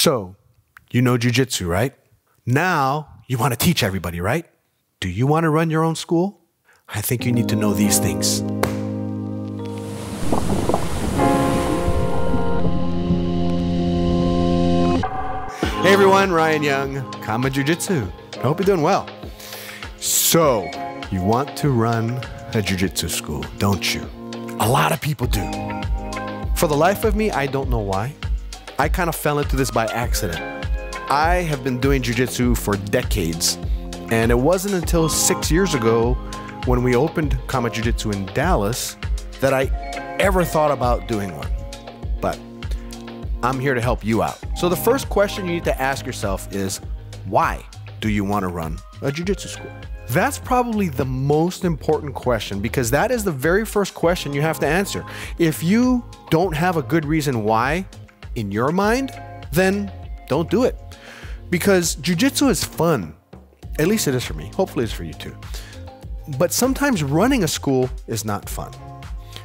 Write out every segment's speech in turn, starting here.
So, you know jujitsu, right? Now, you want to teach everybody, right? Do you want to run your own school? I think you need to know these things. Hey everyone, Ryan Young, Kama Jiu Jitsu. I hope you're doing well. So, you want to run a jiu jitsu school, don't you? A lot of people do. For the life of me, I don't know why. I kind of fell into this by accident. I have been doing jiu jitsu for decades, and it wasn't until six years ago when we opened Kama Jiu Jitsu in Dallas that I ever thought about doing one. But I'm here to help you out. So the first question you need to ask yourself is why do you want to run a jiu-jitsu school? That's probably the most important question because that is the very first question you have to answer. If you don't have a good reason why in your mind, then don't do it. Because jiu-jitsu is fun. At least it is for me. Hopefully it's for you too. But sometimes running a school is not fun.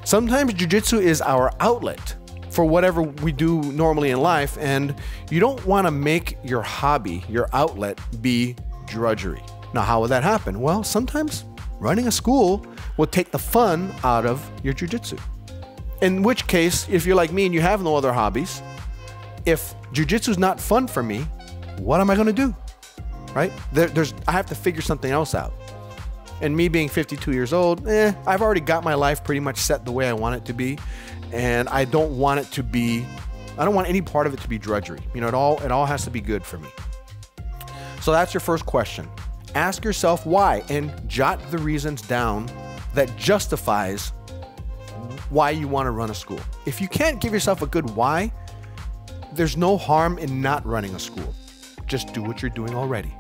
Sometimes jiu-jitsu is our outlet for whatever we do normally in life. And you don't want to make your hobby, your outlet, be drudgery. Now, how would that happen? Well, sometimes running a school will take the fun out of your jujitsu. In which case, if you're like me and you have no other hobbies, if jujitsu is not fun for me, what am I going to do? Right? There, there's, I have to figure something else out. And me being 52 years old, eh, I've already got my life pretty much set the way I want it to be and I don't want it to be I don't want any part of it to be drudgery. You know, it all it all has to be good for me. So that's your first question. Ask yourself why and jot the reasons down that justifies why you want to run a school. If you can't give yourself a good why, there's no harm in not running a school. Just do what you're doing already.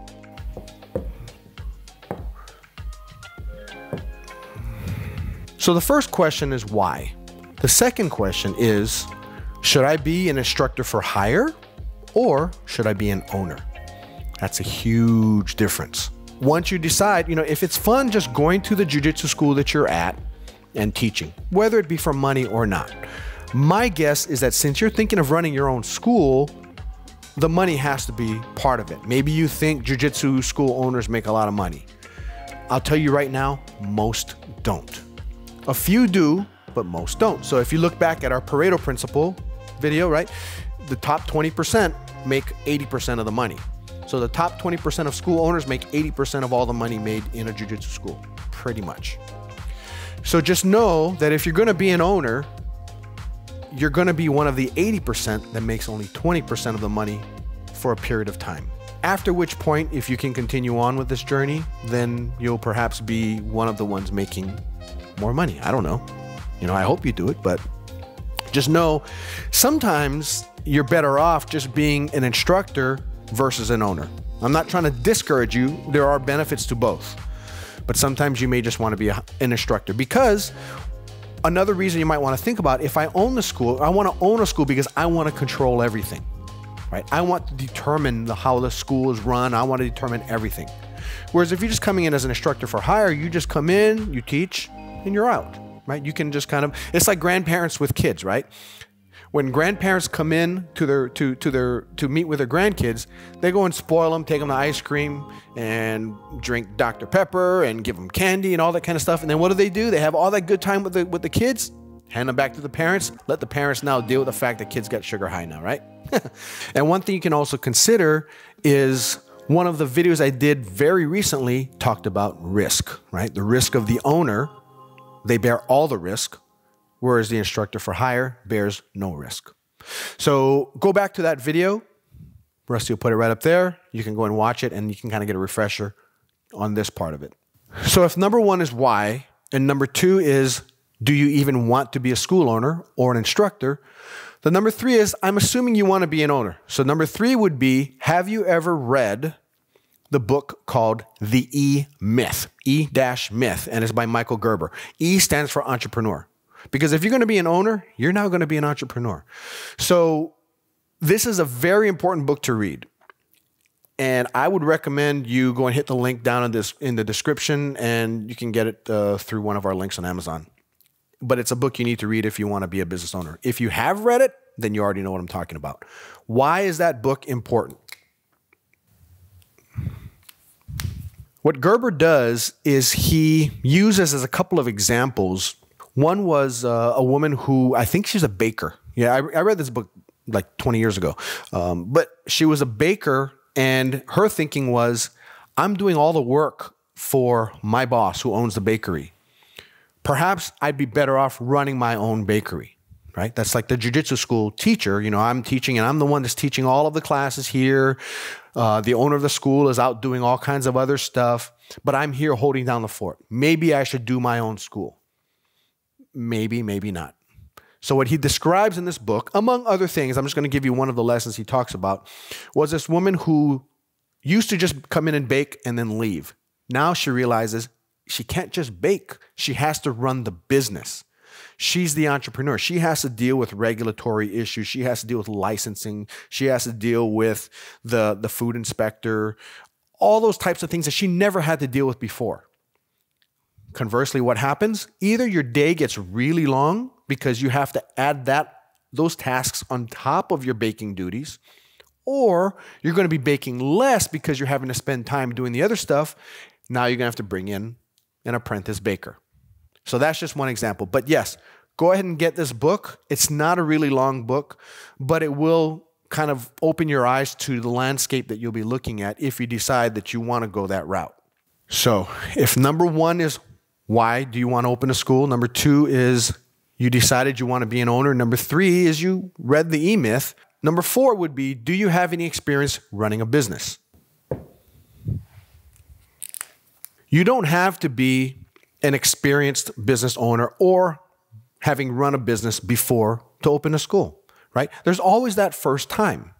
So the first question is why? The second question is Should I be an instructor for hire or should I be an owner? That's a huge difference. Once you decide, you know, if it's fun just going to the jiu-jitsu school that you're at and teaching, whether it be for money or not, my guess is that since you're thinking of running your own school, the money has to be part of it. Maybe you think jiu-jitsu school owners make a lot of money. I'll tell you right now, most don't. A few do, but most don't. So if you look back at our Pareto principle video, right, the top 20% make 80% of the money. So the top 20% of school owners make 80% of all the money made in a jiu-jitsu school, pretty much. So just know that if you're going to be an owner, you're going to be one of the 80% that makes only 20% of the money for a period of time. After which point, if you can continue on with this journey, then you'll perhaps be one of the ones making more money. I don't know. You know, I hope you do it, but just know sometimes you're better off just being an instructor versus an owner. I'm not trying to discourage you, there are benefits to both. But sometimes you may just want to be an instructor because another reason you might want to think about if I own the school, I want to own a school because I want to control everything. Right? I want to determine the, how the school is run. I want to determine everything. Whereas if you're just coming in as an instructor for hire, you just come in, you teach, and you're out right? You can just kind of it's like grandparents with kids, right? When grandparents come in to their to to their to meet with their grandkids, they go and spoil them, take them to ice cream and drink Dr Pepper and give them candy and all that kind of stuff. And then what do they do? They have all that good time with the with the kids, hand them back to the parents, let the parents now deal with the fact that kids got sugar high now, right? and one thing you can also consider is one of the videos I did very recently talked about risk, right? The risk of the owner they bear all the risk, whereas the instructor for hire bears no risk. So go back to that video. Rusty will put it right up there. You can go and watch it and you can kind of get a refresher on this part of it. So if number one is why, and number two is do you even want to be a school owner or an instructor? The number three is I'm assuming you want to be an owner. So number three would be have you ever read the book called The E Myth, E dash Myth, and it's by Michael Gerber. E stands for entrepreneur. Because if you're going to be an owner, you're now going to be an entrepreneur. So this is a very important book to read. And I would recommend you go and hit the link down in this in the description, and you can get it uh, through one of our links on Amazon. But it's a book you need to read if you want to be a business owner. If you have read it, then you already know what I'm talking about. Why is that book important? What Gerber does is he uses as a couple of examples. One was uh, a woman who I think she's a baker. Yeah, I, I read this book like 20 years ago. Um, but she was a baker, and her thinking was, I'm doing all the work for my boss who owns the bakery. Perhaps I'd be better off running my own bakery right? That's like the jujitsu school teacher. You know, I'm teaching and I'm the one that's teaching all of the classes here. Uh, the owner of the school is out doing all kinds of other stuff, but I'm here holding down the fort. Maybe I should do my own school. Maybe, maybe not. So, what he describes in this book, among other things, I'm just going to give you one of the lessons he talks about, was this woman who used to just come in and bake and then leave. Now she realizes she can't just bake, she has to run the business. She's the entrepreneur. She has to deal with regulatory issues. She has to deal with licensing. She has to deal with the, the food inspector, all those types of things that she never had to deal with before. Conversely, what happens? Either your day gets really long because you have to add that those tasks on top of your baking duties, or you're going to be baking less because you're having to spend time doing the other stuff. Now you're going to have to bring in an apprentice baker. So that's just one example. But yes, go ahead and get this book. It's not a really long book, but it will kind of open your eyes to the landscape that you'll be looking at if you decide that you want to go that route. So, if number one is why do you want to open a school? Number two is you decided you want to be an owner. Number three is you read the E Myth. Number four would be do you have any experience running a business? You don't have to be an experienced business owner or having run a business before to open a school, right? There's always that first time.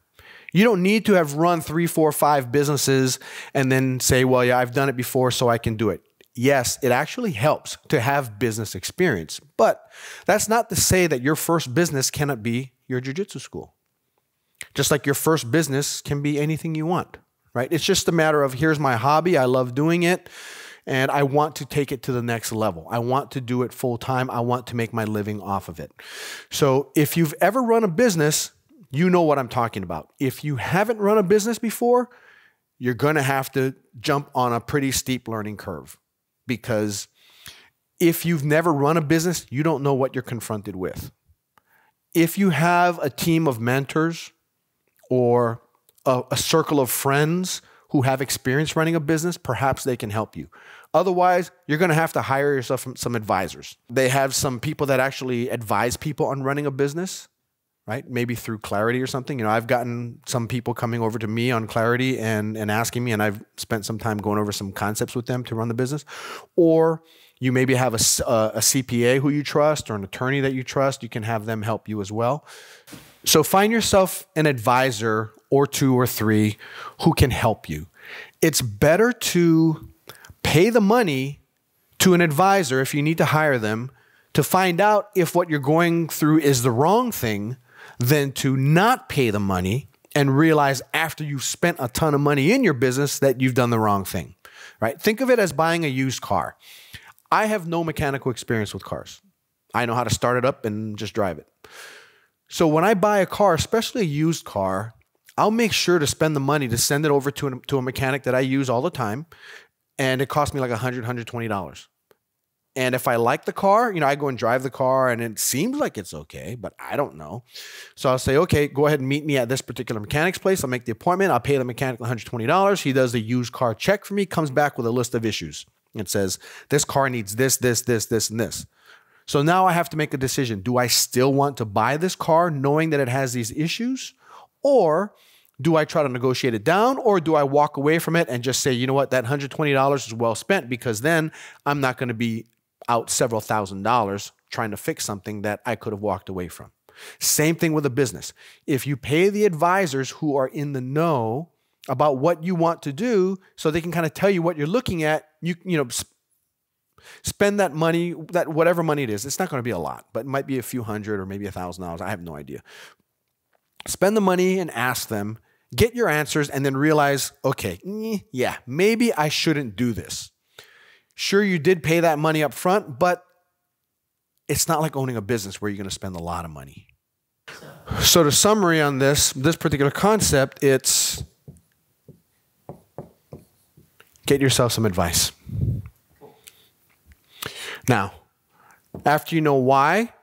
You don't need to have run three, four, five businesses and then say, well, yeah, I've done it before, so I can do it. Yes, it actually helps to have business experience, but that's not to say that your first business cannot be your jujitsu school. Just like your first business can be anything you want, right? It's just a matter of here's my hobby, I love doing it and I want to take it to the next level. I want to do it full time. I want to make my living off of it. So if you've ever run a business, you know what I'm talking about. If you haven't run a business before, you're going to have to jump on a pretty steep learning curve because if you've never run a business, you don't know what you're confronted with. If you have a team of mentors or a, a circle of friends who have experience running a business, perhaps they can help you. Otherwise, you're going to have to hire yourself some advisors. They have some people that actually advise people on running a business, right? Maybe through Clarity or something. You know, I've gotten some people coming over to me on Clarity and, and asking me, and I've spent some time going over some concepts with them to run the business. Or you maybe have a, a, a CPA who you trust or an attorney that you trust. You can have them help you as well. So find yourself an advisor or two or three who can help you. It's better to pay the money to an advisor if you need to hire them to find out if what you're going through is the wrong thing than to not pay the money and realize after you've spent a ton of money in your business that you've done the wrong thing. Right? Think of it as buying a used car. I have no mechanical experience with cars. I know how to start it up and just drive it. So when I buy a car, especially a used car, I'll make sure to spend the money to send it over to, a to a mechanic that I use all the time. And it costs me like $100, $120. And if I like the car, you know, I go and drive the car and it seems like it's okay, but I don't know. So I'll say, okay, go ahead and meet me at this particular mechanic's place. I'll make the appointment. I'll pay the mechanic $120. He does the used car check for me, comes back with a list of issues. It says, this car needs this, this, this, this, and this. So now I have to make a decision. Do I still want to buy this car knowing that it has these issues? Or do I try to negotiate it down or do I walk away from it and just say, you know what, that $120 is well spent because then I'm not going to be out several thousand dollars trying to fix something that I could have walked away from. Same thing with a business. If you pay the advisors who are in the know about what you want to do so they can kind of tell you what you're looking at, you you know spend that money, that whatever money it is. It's not going to be a lot, but it might be a few hundred or maybe a thousand dollars. I have no idea spend the money and ask them, get your answers, and then realize, okay, eh, yeah, maybe I shouldn't do this. Sure, you did pay that money up front, but it's not like owning a business where you're going to spend a lot of money. So, to summary on this this particular concept, it's get yourself some advice. Now, after you know why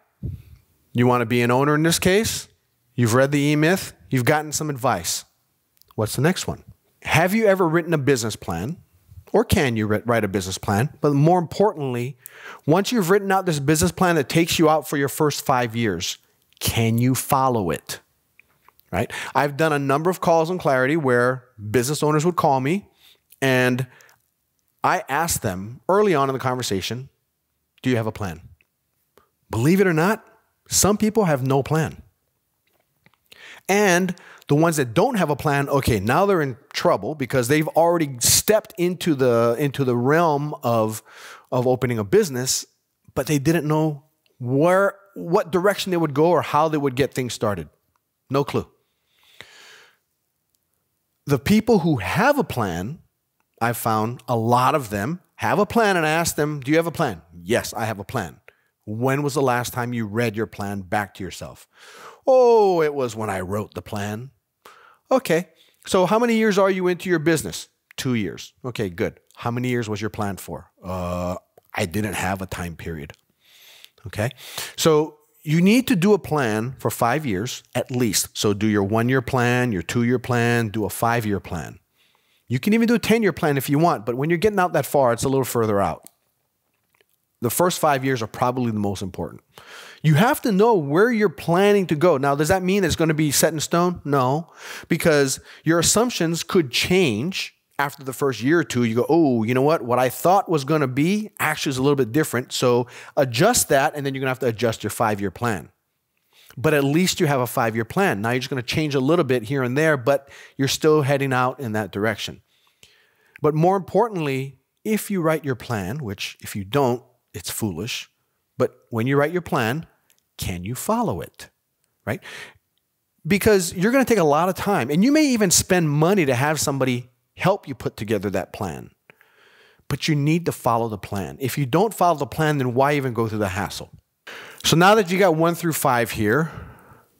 you want to be an owner in this case, you've read the E Myth, you've gotten some advice. What's the next one? Have you ever written a business plan? Or can you write a business plan? But more importantly, once you've written out this business plan that takes you out for your first five years, can you follow it? Right? I've done a number of calls on Clarity where business owners would call me and I asked them early on in the conversation, Do you have a plan? Believe it or not, some people have no plan. And the ones that don't have a plan, okay, now they're in trouble because they've already stepped into the into the realm of of opening a business, but they didn't know where what direction they would go or how they would get things started. No clue. The people who have a plan, I've found a lot of them have a plan and I ask them, Do you have a plan? Yes, I have a plan. When was the last time you read your plan back to yourself? Oh, it was when I wrote the plan. Okay. So how many years are you into your business? Two years. Okay, good. How many years was your plan for? Uh, I didn't have a time period. Okay. So you need to do a plan for five years at least. So do your one year plan, your two year plan, do a five year plan. You can even do a 10 year plan if you want, but when you're getting out that far, it's a little further out. The first five years are probably the most important. You have to know where you're planning to go. Now, does that mean it's going to be set in stone? No, because your assumptions could change after the first year or two. You go, oh, you know what? What I thought was going to be actually is a little bit different. So adjust that, and then you're going to have to adjust your five year plan. But at least you have a five year plan. Now you're just going to change a little bit here and there, but you're still heading out in that direction. But more importantly, if you write your plan, which if you don't, it's foolish, but when you write your plan, can you follow it? Right? Because you're going to take a lot of time and you may even spend money to have somebody help you put together that plan. But you need to follow the plan. If you don't follow the plan, then why even go through the hassle? So now that you got one through five here,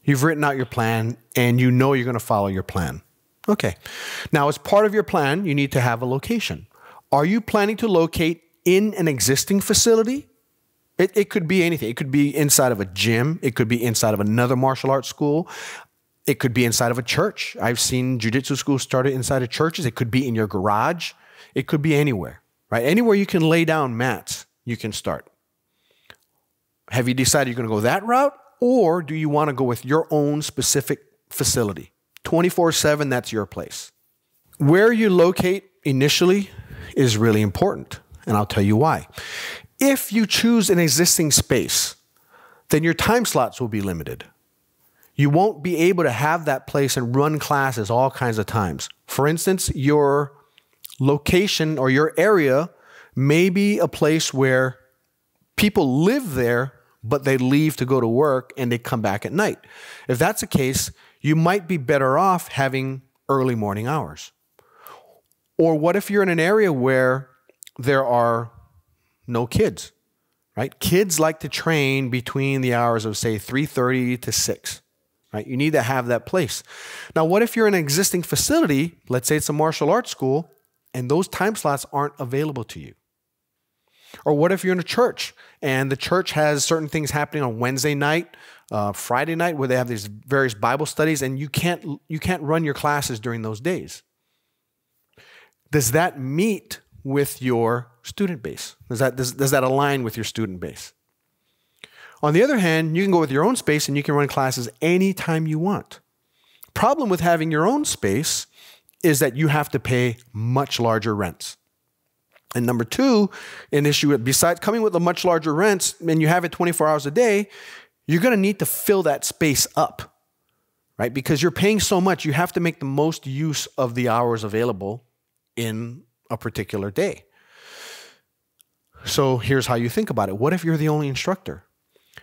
you've written out your plan and you know you're going to follow your plan. Okay. Now, as part of your plan, you need to have a location. Are you planning to locate in an existing facility it, it could be anything. It could be inside of a gym. It could be inside of another martial arts school. It could be inside of a church. I've seen jujitsu schools started inside of churches. It could be in your garage. It could be anywhere, right? Anywhere you can lay down mats, you can start. Have you decided you're going to go that route? Or do you want to go with your own specific facility? 24 7, that's your place. Where you locate initially is really important, and I'll tell you why. If you choose an existing space, then your time slots will be limited. You won't be able to have that place and run classes all kinds of times. For instance, your location or your area may be a place where people live there, but they leave to go to work and they come back at night. If that's the case, you might be better off having early morning hours. Or what if you're in an area where there are no kids, right? Kids like to train between the hours of say 3:30 to 6. Right? You need to have that place. Now, what if you're in an existing facility, let's say it's a martial arts school, and those time slots aren't available to you? Or what if you're in a church and the church has certain things happening on Wednesday night, uh, Friday night, where they have these various Bible studies, and you can't you can't run your classes during those days? Does that meet with your student base? Does that, does, does that align with your student base? On the other hand, you can go with your own space and you can run classes anytime you want. Problem with having your own space is that you have to pay much larger rents. And number two, an issue besides coming with a much larger rents and you have it 24 hours a day, you're going to need to fill that space up, right? Because you're paying so much, you have to make the most use of the hours available in a particular day. So here's how you think about it. What if you're the only instructor?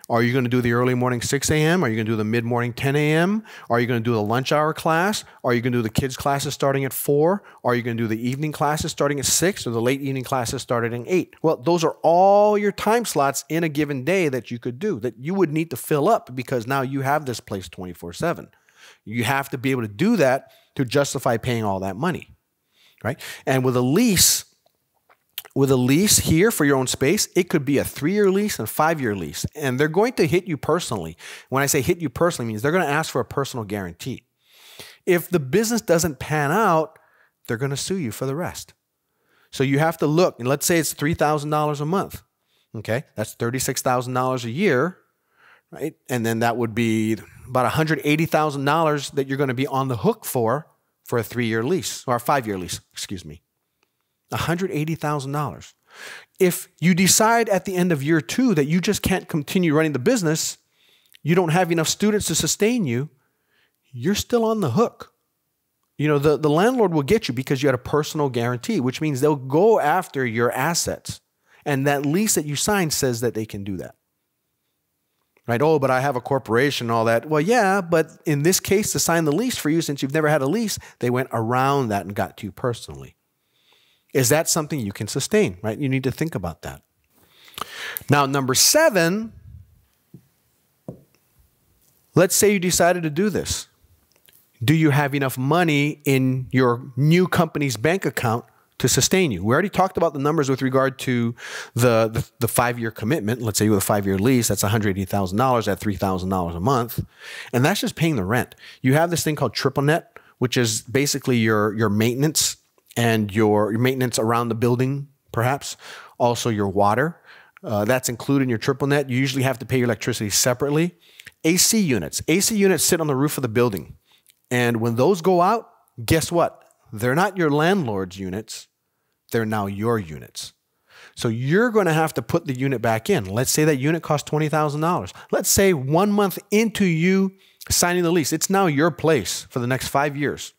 Are you going to do the early morning 6 a.m.? Are you going to do the mid morning 10 a.m.? Are you going to do the lunch hour class? Are you going to do the kids' classes starting at 4? Are you going to do the evening classes starting at 6 or the late evening classes starting at 8? Well, those are all your time slots in a given day that you could do that you would need to fill up because now you have this place 24 7. You have to be able to do that to justify paying all that money, right? And with a lease, with a lease here for your own space, it could be a three year lease and five year lease. And they're going to hit you personally. When I say hit you personally, means they're going to ask for a personal guarantee. If the business doesn't pan out, they're going to sue you for the rest. So you have to look, and let's say it's $3,000 a month. Okay, that's $36,000 a year, right? And then that would be about $180,000 that you're going to be on the hook for for a three year lease or a five year lease, excuse me. $180,000. If you decide at the end of year two that you just can't continue running the business, you don't have enough students to sustain you, you're still on the hook. You know, the, the landlord will get you because you had a personal guarantee, which means they'll go after your assets. And that lease that you signed says that they can do that. Right? Oh, but I have a corporation and all that. Well, yeah, but in this case, to sign the lease for you, since you've never had a lease, they went around that and got to you personally. Is that something you can sustain, right? You need to think about that. Now, number seven, let's say you decided to do this. Do you have enough money in your new company's bank account to sustain you? We already talked about the numbers with regard to the, the, the five year commitment. Let's say you have a five year lease, that's $180,000 at $3,000 a month. And that's just paying the rent. You have this thing called triple net, which is basically your, your maintenance and your, your maintenance around the building, perhaps. Also, your water. Uh, that's included in your triple net. You usually have to pay your electricity separately. AC units. AC units sit on the roof of the building. And when those go out, guess what? They're not your landlord's units, they're now your units. So you're going to have to put the unit back in. Let's say that unit costs $20,000. Let's say one month into you signing the lease, it's now your place for the next five years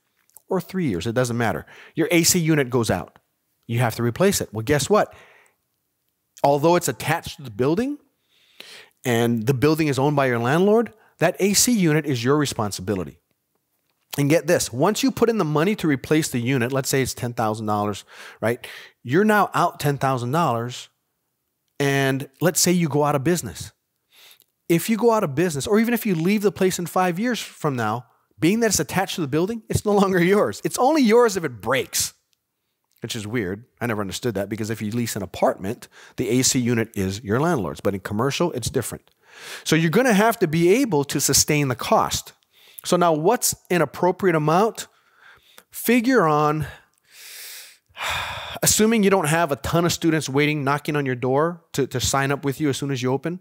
or three years, it doesn't matter. Your AC unit goes out. You have to replace it. Well, guess what? Although it's attached to the building and the building is owned by your landlord, that AC unit is your responsibility. And get this once you put in the money to replace the unit, let's say it's $10,000, right? You're now out $10,000. And let's say you go out of business. If you go out of business, or even if you leave the place in five years from now, being that it's attached to the building, it's no longer yours. It's only yours if it breaks, which is weird. I never understood that because if you lease an apartment, the AC unit is your landlord's, but in commercial, it's different. So you're going to have to be able to sustain the cost. So now, what's an appropriate amount? Figure on, assuming you don't have a ton of students waiting, knocking on your door to, to sign up with you as soon as you open,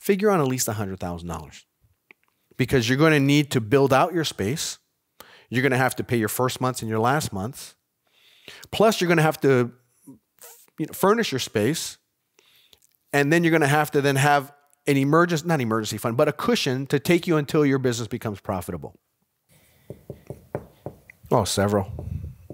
figure on at least $100,000 because you're going to need to build out your space. You're going to have to pay your first months and your last months. Plus, you're going to have to you know, furnish your space. And then you're going to have to then have an emergency, not emergency fund, but a cushion to take you until your business becomes profitable. Oh, several.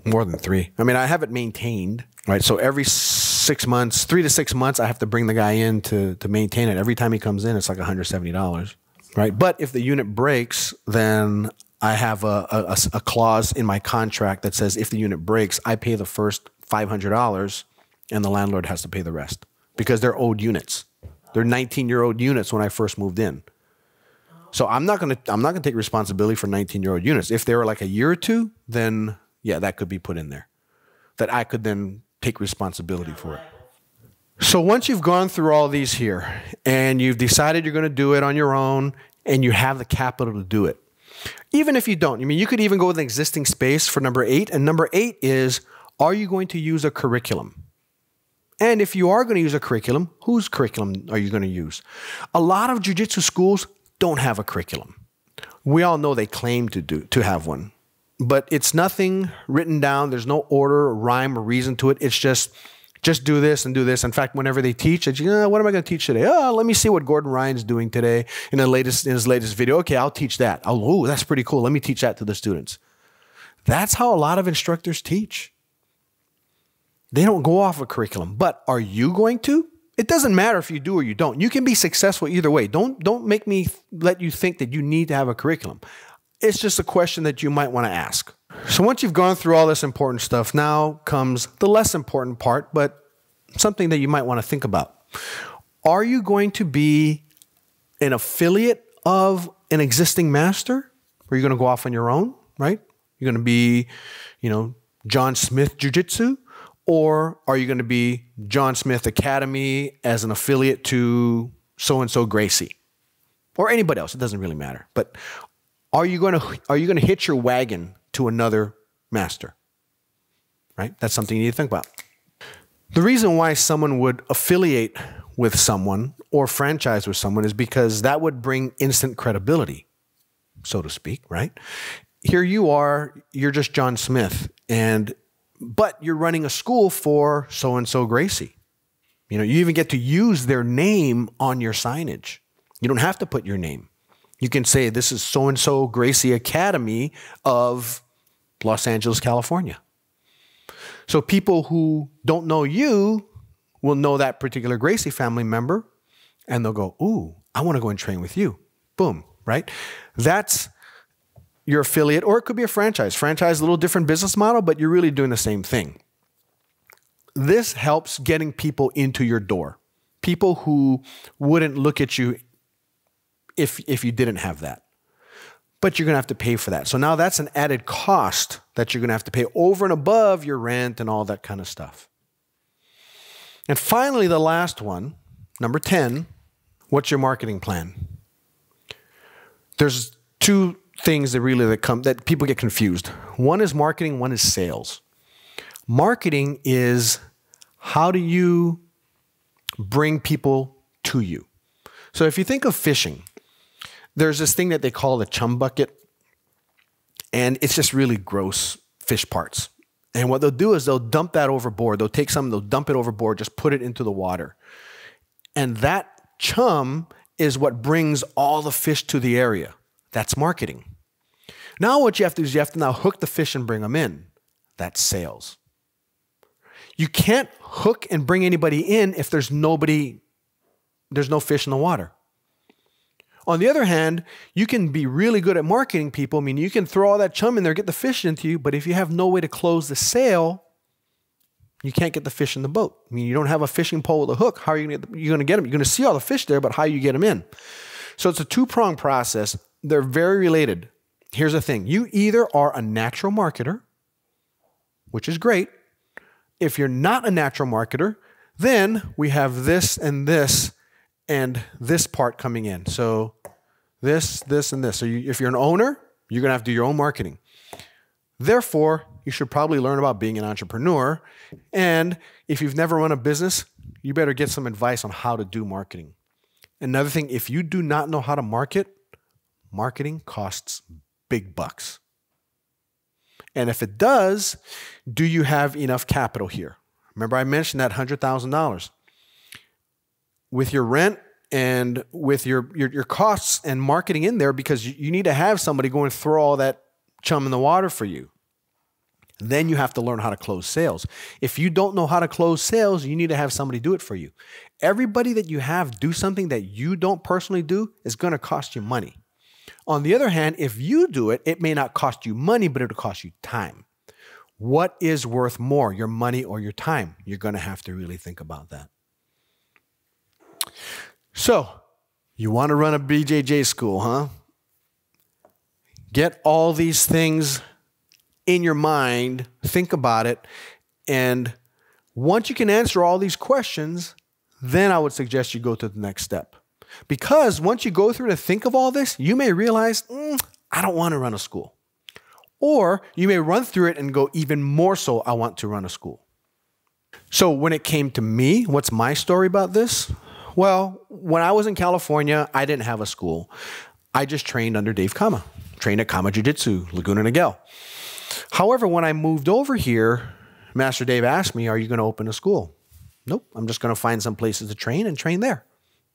More than three. I mean, I have it maintained, right? So every six months, three to six months, I have to bring the guy in to, to maintain it. Every time he comes in, it's like $170 right? But if the unit breaks, then I have a, a, a, clause in my contract that says if the unit breaks, I pay the first $500 and the landlord has to pay the rest because they're old units. They're 19 year old units when I first moved in. So I'm not gonna I'm not gonna take responsibility for 19 year old units. If they were like a year or two, then yeah, that could be put in there. That I could then take responsibility for it. So once you've gone through all these here and you've decided you're to do it on your own and you have the capital to do it, even if you don't, I mean, you could even go with an existing space for number eight. And number eight is, are you going to use a curriculum? And if you are going to use a curriculum, whose curriculum are you going to use? A lot of jujitsu schools don't have a curriculum. We all know they claim to do to have one, but it's nothing written down. There's no order, or rhyme, or reason to it. It's just just do this and do this. In fact, whenever they teach, it's, know, what am I going to teach today? Oh, let me see what Gordon Ryan's doing today in the latest in his latest video. Okay, I'll teach that. Oh, that's pretty cool. Let me teach that to the students. That's how a lot of instructors teach. They don't go off a curriculum, but are you going to? It doesn't matter if you do or you don't. You can be successful either way. Don't don't make me let you think that you need to have a curriculum. It's just a question that you might want to ask. So once you've gone through all this important stuff, now comes the less important part, but something that you might want to think about. Are you going to be an affiliate of an existing master? Or are you going to go off on your own, right? You're going to be, you know, John Smith Jiu Jitsu? Or are you going to be John Smith Academy as an affiliate to so and so Gracie? Or anybody else, it doesn't really matter. But are you going to are you going to hitch your wagon to another master? Right? That's something you need to think about. The reason why someone would affiliate with someone or franchise with someone is because that would bring instant credibility, so to speak, right? Here you are, you're just John Smith, and but you're running a school for so and so Gracie. You know, you even get to use their name on your signage. You don't have to put your name. You can say this is so and so Gracie Academy of Los Angeles, California. So people who don't know you will know that particular Gracie family member and they'll go, Ooh, I want to go and train with you. Boom, right? That's your affiliate, or it could be a franchise. Franchise, a little different business model, but you're really doing the same thing. This helps getting people into your door. People who wouldn't look at you if, if you didn't have that. But you're going to have to pay for that. So now that's an added cost that you're going to have to pay over and above your rent and all that kind of stuff. And finally, the last one, number 10, what's your marketing plan? There's two things that really that come that people get confused. One is marketing, one is sales. Marketing is how do you bring people to you? So if you think of fishing, there's this thing that they call the chum bucket, and it's just really gross fish parts. And what they'll do is they'll dump that overboard. They'll take some, they'll dump it overboard, just put it into the water. And that chum is what brings all the fish to the area. That's marketing. Now, what you have to do is you have to now hook the fish and bring them in. That's sales. You can't hook and bring anybody in if there's nobody, there's no fish in the water. On the other hand, you can be really good at marketing people. I mean, you can throw all that chum in there, get the fish into you, but if you have no way to close the sale, you can't get the fish in the boat. I mean, you don't have a fishing pole with a hook. How are you going to get, them? You're going to see all the fish there, but how you get them in? So it's a two pronged process. They're very related. Here's the thing you either are a natural marketer, which is great. If you're not a natural marketer, then we have this and this and this part coming in. So this, this, and this. So you, if you're an owner, you're going to have to do your own marketing. Therefore, you should probably learn about being an entrepreneur. And if you've never run a business, you better get some advice on how to do marketing. Another thing, if you do not know how to market, marketing costs big bucks. And if it does, do you have enough capital here? Remember, I mentioned that $100,000 with your rent and with your, your, your costs and marketing in there because you, need to have somebody go and throw all that chum in the water for you. Then you have to learn how to close sales. If you don't know how to close sales, you need to have somebody do it for you. Everybody that you have do something that you don't personally do is going to cost you money. On the other hand, if you do it, it may not cost you money, but it'll cost you time. What is worth more, your money or your time? You're going to have to really think about that. So, you want to run a BJJ school, huh? Get all these things in your mind, think about it, and once you can answer all these questions, then I would suggest you go to the next step. Because once you go through to think of all this, you may realize, mm, I don't want to run a school. Or you may run through it and go even more so, I want to run a school. So when it came to me, what's my story about this? Well, when I was in California, I didn't have a school. I just trained under Dave Kama, trained at Kama Jiu Jitsu, Laguna Niguel. However, when I moved over here, Master Dave asked me, Are you going to open a school? Nope, I'm just going to find some places to train and train there,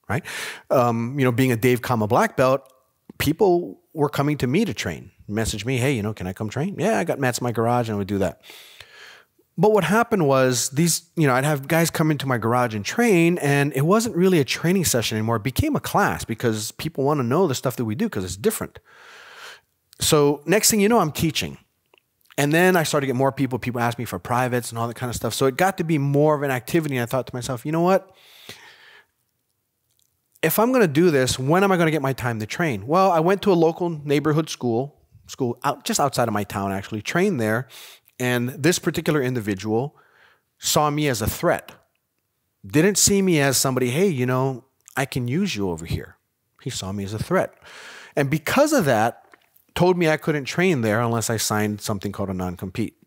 right? Um, you know, being a Dave Kama black belt, people were coming to me to train, message me, Hey, you know, can I come train? Yeah, I got mats in my garage and I would do that. but what happened was these, you know, I'd have guys come into my garage and train, and it wasn't really a training session anymore. It became a class because people want to know the stuff that we do because it's different. So next thing you know, I'm teaching. And then I started to get more people. People ask me for privates and all that kind of stuff. So it got to be more of an activity. And I thought to myself, you know what? If I'm going to do this, when am I going to get my time to train? Well, I went to a local neighborhood school, school out just outside of my town, actually, trained there. And this particular individual saw me as a threat. Didn't see me as somebody, hey, you know, I can use you over here. He saw me as a threat. And because of that, told me I couldn't train there unless I signed something called a non compete.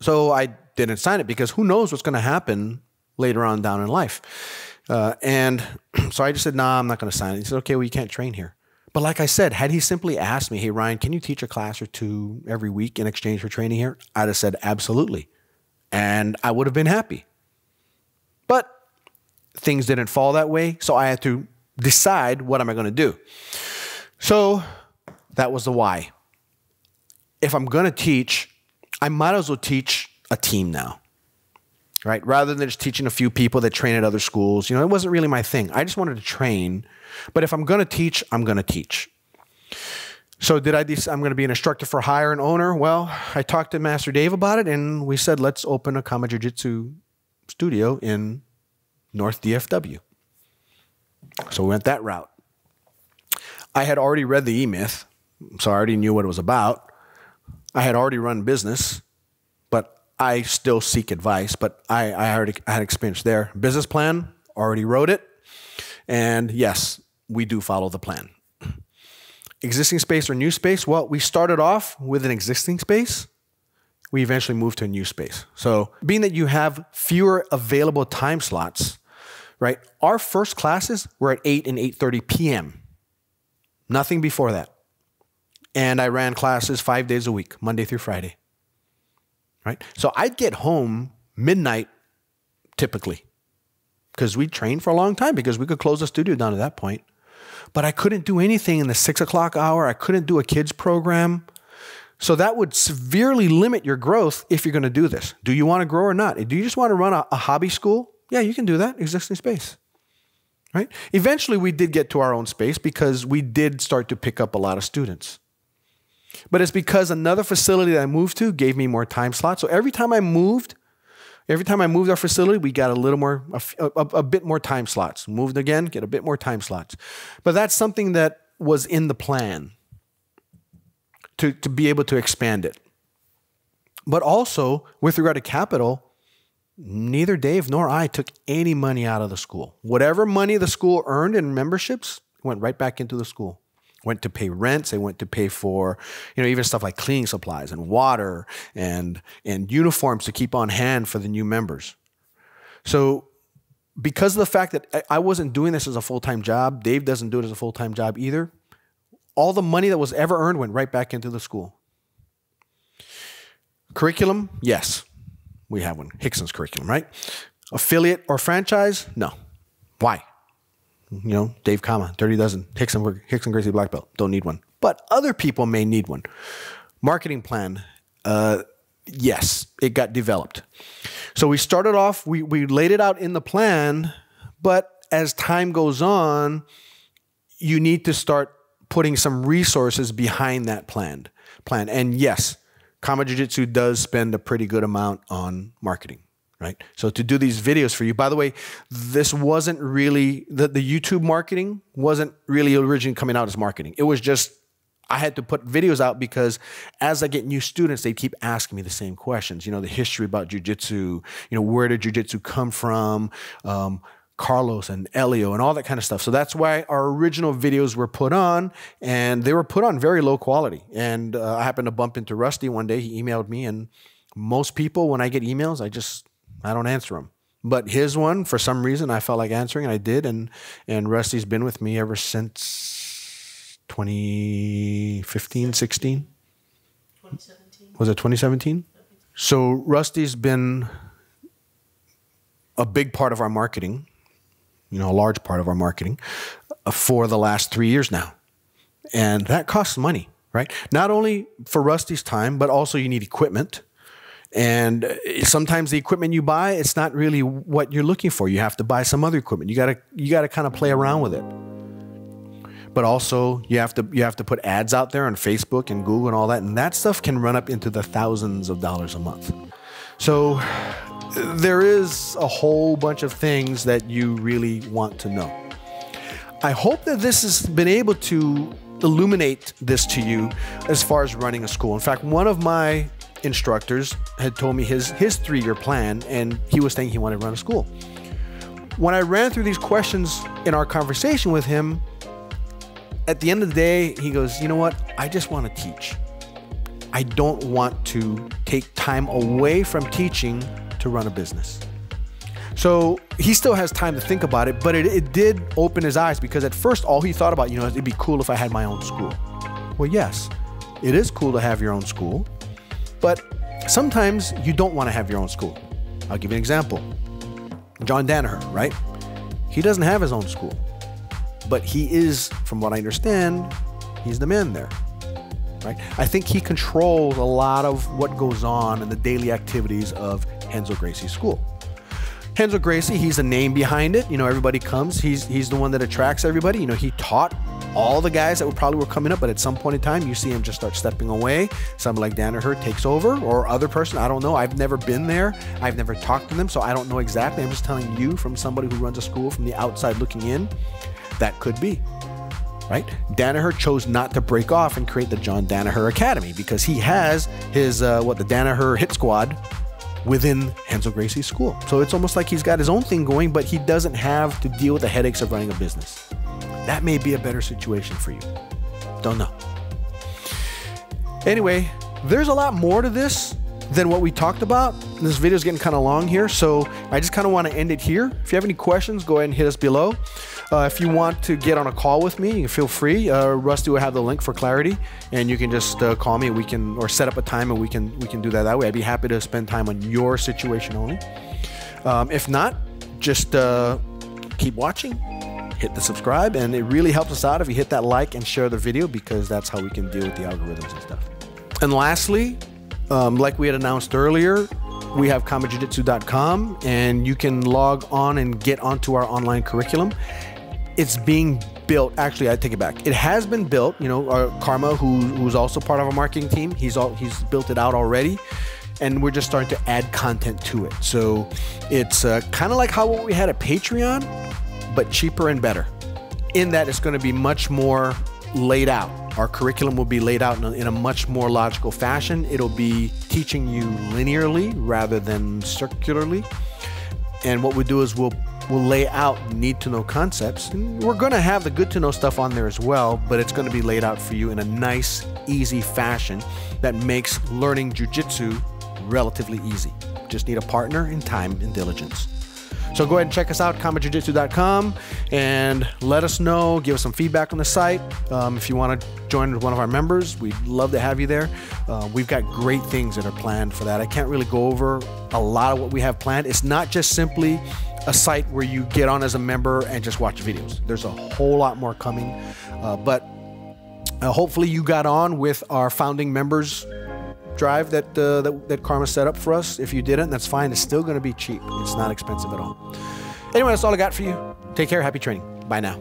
So I didn't sign it because who knows what's going to happen later on down in life. Uh, and so I just said, nah, I'm not going to sign it. He said, okay, well, you can't train here. But like I said, had he simply asked me, hey, Ryan, can you teach a class or two every week in exchange for training here? I'd have said, absolutely. And I would have been happy. But things didn't fall that way. So I had to decide what am I going to do. So that was the why. If I'm going to teach, I might as well teach a team now, right? Rather than just teaching a few people that train at other schools. You know, it wasn't really my thing. I just wanted to train. But if I'm going to teach, I'm going to teach. So did I I'm going to be an instructor for hire and owner? Well, I talked to Master Dave about it, and we said let's open a Kama Jiu Jitsu studio in North DFW. So we went that route. I had already read the E Myth, so I already knew what it was about. I had already run business, I still seek advice. But I, I already had experience there. Business plan, already wrote it. And yes, we do follow the plan. Existing space or new space? Well, we started off with an existing space. We eventually moved to a new space. So, being that you have fewer available time slots, right? Our first classes were at 8 and 8:30 p.m. Nothing before that and I ran classes five days a week, Monday through Friday. Right? So I'd get home midnight typically because we trained for a long time because we could close the studio down at that point. But I couldn't do anything in the six o'clock hour. I couldn't do a kids program. So that would severely limit your growth if you're going to do this. Do you want to grow or not? Do you just want to run a, a hobby school? Yeah, you can do that, existing space. Right? Eventually, we did get to our own space because we did start to pick up a lot of students. But it's because another facility that I moved to gave me more time slots. So every time I moved, every time I moved our facility, we got a little more, a, a, a bit more time slots. Moved again, get a bit more time slots. But that's something that was in the plan to, to be able to expand it. But also, with regard to capital, neither Dave nor I took any money out of the school. Whatever money the school earned in memberships went right back into the school went to pay rents they went to pay for you know even stuff like cleaning supplies and water and and uniforms to keep on hand for the new members. So because of the fact that i wasn't doing this as a full-time job dave doesn't do it as a full-time job either all the money that was ever earned went right back into the school. Curriculum? Yes we have one. Rickson's curriculum right? Affiliate or franchise? No. Why you know, Dave Kama, Dirty Dozen, Rickson, Rickson Gracie Black Belt. Don't need one. But other people may need one. Marketing plan, uh, yes, it got developed. So we started off, we, we laid it out in the plan, but as time goes on, you need to start putting some resources behind that plan. Plan. And yes, Kama Jiu Jitsu does spend a pretty good amount on marketing right? So to do these videos for you. By the way, this wasn't really the, the YouTube marketing wasn't really originally coming out as marketing. It was just I had to put videos out because as I get new students, they keep asking me the same questions. You know, the history about jujitsu. You know, where did jujitsu come from? Um, Carlos and Helio and all that kind of stuff. So that's why our original videos were put on, and they were put on very low quality. And uh, I happened to bump into Rusty one day. He emailed me, and most people, when I get emails, I just I don't answer them. But his one, for some reason, I felt like answering, and I did. And and Rusty's been with me ever since 2015, 16. 2017. Was it 2017? So Rusty's been a big part of our marketing, you know, a large part of our marketing uh, for the last three years now. And that costs money, right? Not only for Rusty's time, but also you need equipment And uh, sometimes the equipment you buy, it's not really what you're looking for. You have to buy some other equipment. You gotta you gotta kind of play around with it. But also you have to you have to put ads out there on Facebook and Google and all that, and that stuff can run up into the thousands of dollars a month. So there is a whole bunch of things that you really want to know. I hope that this has been able to illuminate this to you as far as running a school. In fact, one of my instructors had told me his his three-year plan and he was saying he wanted to run a school. When I ran through these questions in our conversation with him, at the end of the day, he goes, "You know what? I just want to teach. I don't want to take time away from teaching to run a business." So he still has time to think about it, but it, it did open his eyes because at first all he thought about, you know, it'd be cool if I had my own school. Well, yes, it is cool to have your own school, but sometimes you don't want to have your own school. I'll give you an example. John Danaher, right? He doesn't have his own school, but he is, from what I understand, he's the man there. Right? I think he controls a lot of what goes on in the daily activities of Renzo Gracie School. Renzo Gracie, he's a name behind it. You know, everybody comes. He's he's the one that attracts everybody. You know, he taught all the guys that were probably were coming up, but at some point in time, you see him just start stepping away. Somebody like Danaher takes over, or other person. I don't know. I've never been there. I've never talked to them, so I don't know exactly. I'm just telling you from somebody who runs a school from the outside looking in. That could be right? Danaher chose not to break off and create the John Danaher Academy because he has his uh, what the Danaher Hit Squad within Renzo Gracie's school. So it's almost like he's got his own thing going, but he doesn't have to deal with the headaches of running a business. That may be a better situation for you. Don't know. Anyway, there's a lot more to this than what we talked about. This video is getting kind of long here, so I just kind of want to end it here. If you have any questions, go ahead and hit us below. Uh, if you want to get on a call with me, you can feel free. Uh, Rusty will have the link for clarity, and you can just uh, call me. We can or set up a time, and we can we can do that that way. I'd be happy to spend time on your situation only. Um, if not, just uh, keep watching. Hit the subscribe, and it really helps us out if you hit that like and share the video because that's how we can deal with the algorithms and stuff. And lastly, um, like we had announced earlier, we have kamajiujitsu.com and you can log on and get onto our online curriculum it's being built. Actually, I take it back. It has been built. You know, our Karma, who who's also part of our marketing team, he's all he's built it out already, and we're just starting to add content to it. So it's uh, kind of like how we had a Patreon, but cheaper and better. In that, it's going to be much more laid out. Our curriculum will be laid out in a, in a, much more logical fashion. It'll be teaching you linearly rather than circularly. And what we do is we'll we'll lay out need to know concepts. And we're going to have the good to know stuff on there as well, but it's going to be laid out for you in a nice, easy fashion that makes learning jujitsu relatively easy. Just need a partner in time and diligence. So go ahead and check us out, kamajiujitsu.com, and let us know. Give us some feedback on the site. Um, if you want to join one of our members, we'd love to have you there. Uh, we've got great things that are planned for that. I can't really go over a lot of what we have planned. It's not just simply a site where you get on as a member and just watch videos. There's a whole lot more coming, uh, but uh, hopefully you got on with our founding members drive that, uh, that that Karma set up for us. If you didn't, that's fine. It's still going to be cheap. It's not expensive at all. Anyway, that's all I got for you. Take care. Happy training. Bye now.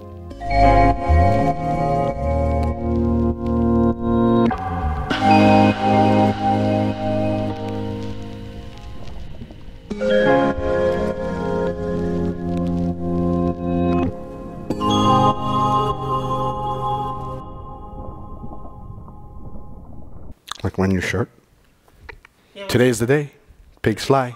Like on your shirt. Today's the day. Pigs fly.